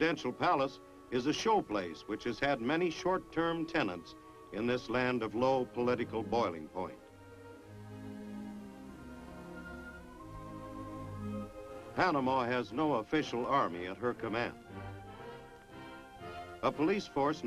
presidential palace is a showplace which has had many short-term tenants in this land of low political boiling point. Panama has no official army at her command. A police force